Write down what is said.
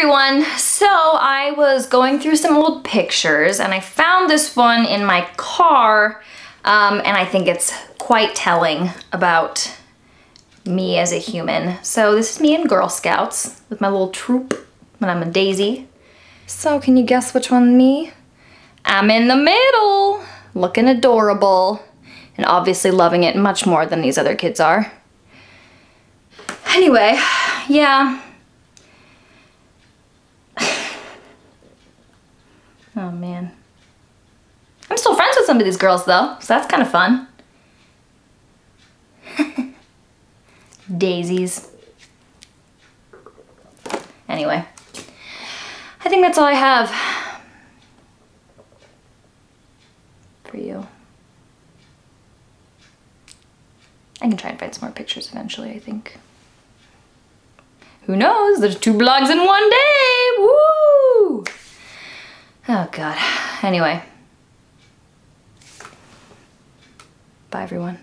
everyone. So I was going through some old pictures and I found this one in my car um, and I think it's quite telling about me as a human. So this is me in Girl Scouts with my little troop when I'm a daisy. So can you guess which one me? I'm in the middle, looking adorable and obviously loving it much more than these other kids are. Anyway, yeah, Oh man. I'm still friends with some of these girls though, so that's kind of fun. Daisies. Anyway, I think that's all I have for you. I can try and find some more pictures eventually, I think. Who knows? There's two blogs in one day! Oh God. Anyway. Bye everyone.